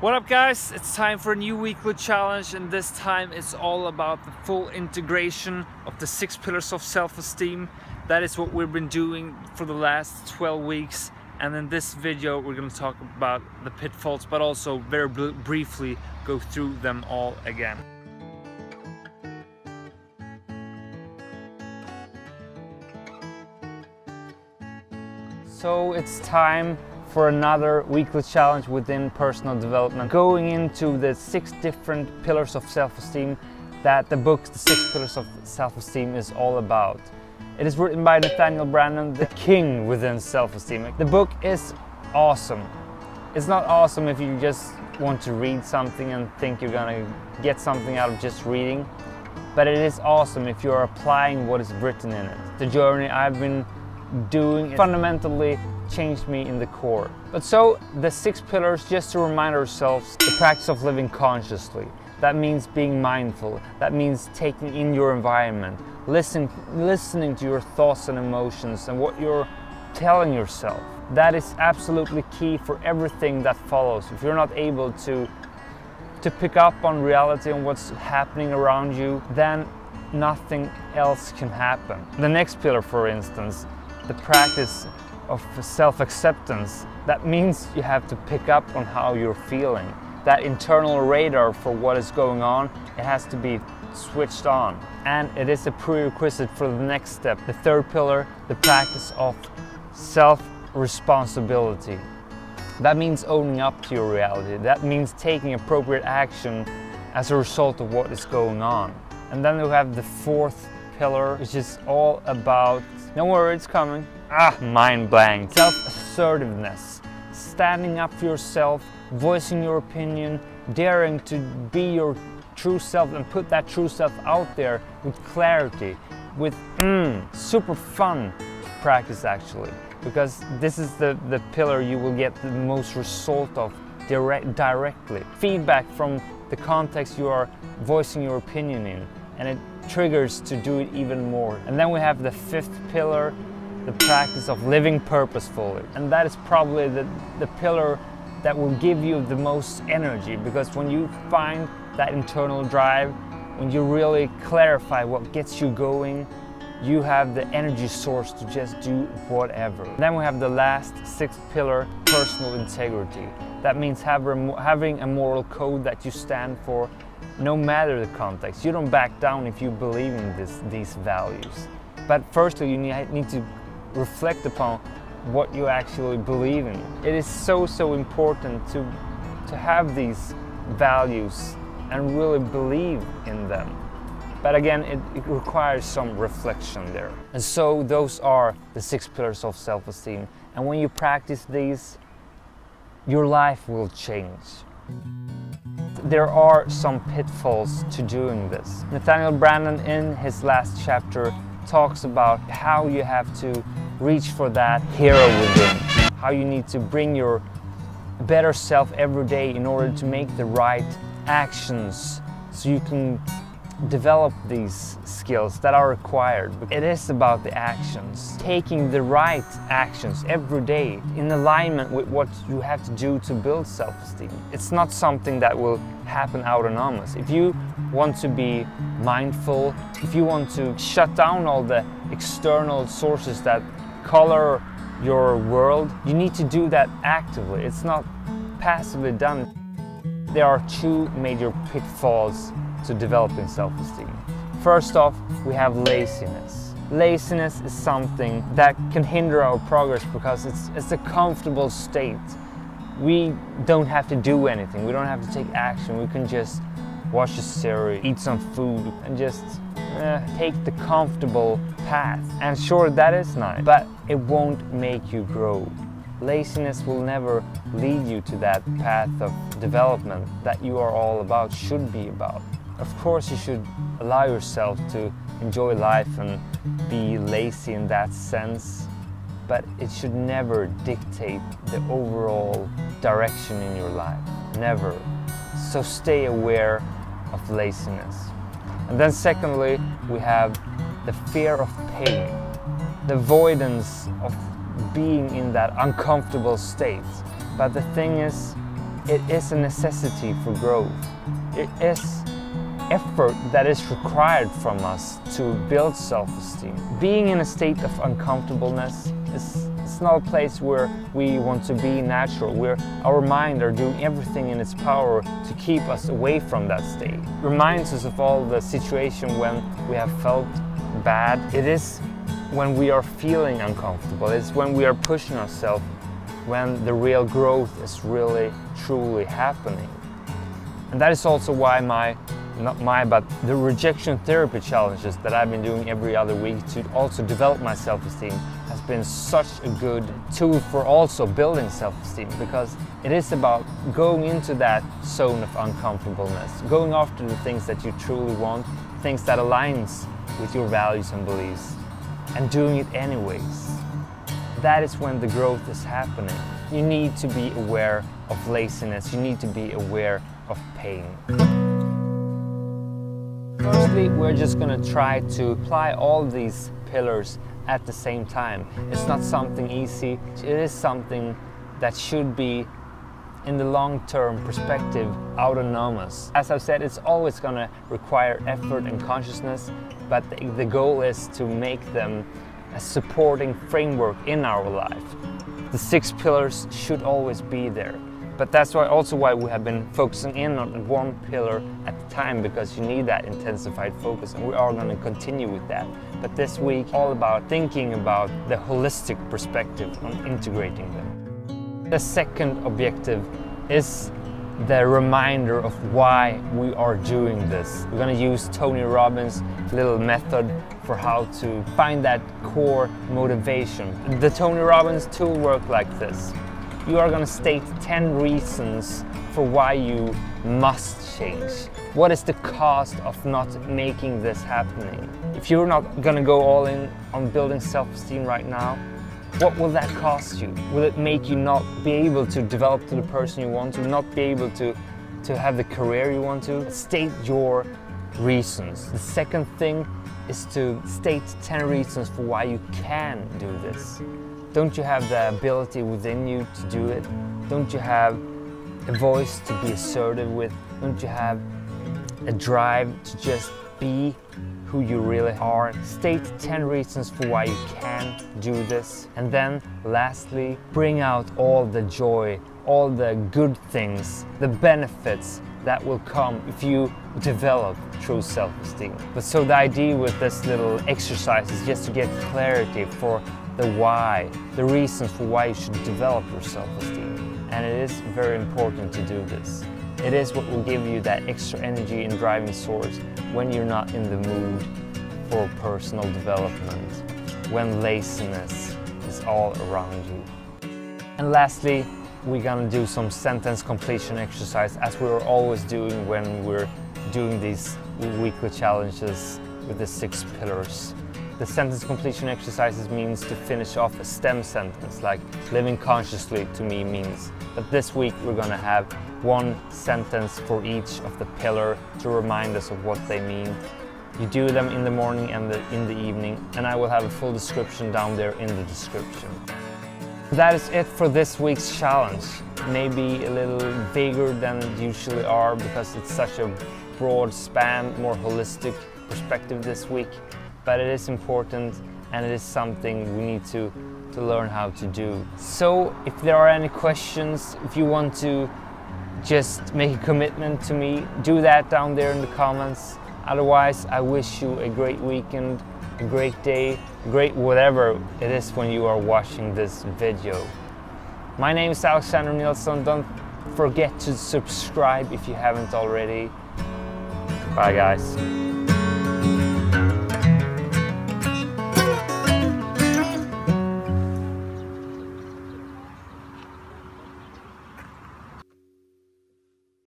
What up guys, it's time for a new weekly challenge and this time it's all about the full integration of the six pillars of self-esteem. That is what we've been doing for the last 12 weeks and in this video we're going to talk about the pitfalls but also very briefly go through them all again. So it's time for another weekly challenge within personal development, going into the six different pillars of self-esteem that the book, The Six Pillars of Self-Esteem is all about. It is written by Nathaniel Branden, the king within self-esteem. The book is awesome. It's not awesome if you just want to read something and think you're gonna get something out of just reading, but it is awesome if you're applying what is written in it. The journey I've been doing fundamentally changed me in the core. But so, the six pillars, just to remind ourselves, the practice of living consciously. That means being mindful. That means taking in your environment, listen, listening to your thoughts and emotions and what you're telling yourself. That is absolutely key for everything that follows. If you're not able to to pick up on reality and what's happening around you, then nothing else can happen. The next pillar, for instance, the practice of self-acceptance, that means you have to pick up on how you're feeling. That internal radar for what is going on, it has to be switched on. And it is a prerequisite for the next step, the third pillar, the practice of self-responsibility. That means owning up to your reality. That means taking appropriate action as a result of what is going on. And then we have the fourth pillar, which is all about, don't worry, it's coming, Ah, mind blank. Self-assertiveness. Standing up for yourself, voicing your opinion, daring to be your true self and put that true self out there with clarity, with mm, super fun practice actually. Because this is the, the pillar you will get the most result of direct, directly. Feedback from the context you are voicing your opinion in and it triggers to do it even more. And then we have the fifth pillar, the practice of living purposefully. And that is probably the, the pillar that will give you the most energy because when you find that internal drive, when you really clarify what gets you going, you have the energy source to just do whatever. Then we have the last sixth pillar, personal integrity. That means having a moral code that you stand for no matter the context. You don't back down if you believe in this, these values. But firstly, you need to reflect upon what you actually believe in. It is so, so important to, to have these values and really believe in them. But again, it, it, requires some reflection there. And so those are the six pillars of self-esteem. And when you practice these, your life will change. There are some pitfalls to doing this. Nathaniel Branden in his last chapter talks about how you have to reach for that hero within, how you need to bring your better self every day in order to make the right actions so you can develop these skills that are required. It is about the actions, taking the right actions every day in alignment with what you have to do to build self-esteem. It's not something that will happen autonomous. If you want to be mindful, if you want to shut down all the external sources that color your world, you need to do that actively. It's not passively done. There are two major pitfalls to developing self-esteem. First off, we have laziness. Laziness is something that can hinder our progress because it's, it's a comfortable state. We don't have to do anything, we don't have to take action, we can just watch a series, eat some food, and just eh, take the comfortable path. And sure, that is nice, but it won't make you grow. Laziness will never lead you to that path of development that you are all about, should be about. Of course, you should allow yourself to enjoy life and be lazy in that sense, but it should never dictate the overall direction in your life. Never. So stay aware of laziness. And then secondly, we have the fear of pain, the avoidance of being in that uncomfortable state. But the thing is, it is a necessity for growth. It is effort that is required from us to build self-esteem. Being in a state of uncomfortableness is it's not a place where we want to be natural, where our mind are doing everything in its power to keep us away from that state. It Reminds us of all the situation when we have felt bad. It is when we are feeling uncomfortable, it's when we are pushing ourselves, when the real growth is really, truly happening. And that is also why my not my, but the rejection therapy challenges that I've been doing every other week to also develop my self-esteem has been such a good tool for also building self-esteem because it is about going into that zone of uncomfortableness, going after the things that you truly want, things that aligns with your values and beliefs, and doing it anyways. That is when the growth is happening. You need to be aware of laziness, you need to be aware of pain. Firstly, we're just gonna try to apply all these pillars at the same time. It's not something easy, it is something that should be in the long-term perspective autonomous. As I've said, it's always gonna require effort and consciousness, but the, the goal is to make them a supporting framework in our life. The six pillars should always be there. But that's why also why we have been focusing in on one pillar at a time because you need that intensified focus and we are going to continue with that. But this week all about thinking about the holistic perspective on integrating them. The second objective is the reminder of why we are doing this. We're going to use Tony Robbins' little method for how to find that core motivation. The Tony Robbins tool works like this you are going to state 10 reasons for why you must change. What is the cost of not making this happening? If you're not going to go all in on building self-esteem right now, what will that cost you? Will it make you not be able to develop to the person you want to, not be able to, to have the career you want to? State your reasons. The second thing is to state 10 reasons for why you can do this. Don't you have the ability within you to do it? Don't you have a voice to be assertive with? Don't you have a drive to just be who you really are? State 10 reasons for why you can do this. And then lastly, bring out all the joy, all the good things, the benefits that will come if you develop true self-esteem. But so the idea with this little exercise is just to get clarity for the why, the reasons for why you should develop your self-esteem. And it is very important to do this. It is what will give you that extra energy and driving source when you're not in the mood for personal development, when laziness is all around you. And lastly, we're gonna do some sentence completion exercise as we are always doing when we're doing these weekly challenges with the six pillars. The sentence completion exercises means to finish off a stem sentence, like living consciously to me means. But this week we're gonna have one sentence for each of the pillar to remind us of what they mean. You do them in the morning and the, in the evening, and I will have a full description down there in the description. That is it for this week's challenge. Maybe a little bigger than it usually are because it's such a broad span, more holistic perspective this week but it is important and it is something we need to, to learn how to do. So if there are any questions, if you want to just make a commitment to me, do that down there in the comments. Otherwise, I wish you a great weekend, a great day, great whatever it is when you are watching this video. My name is Alexander Nilsson. Don't forget to subscribe if you haven't already. Bye guys.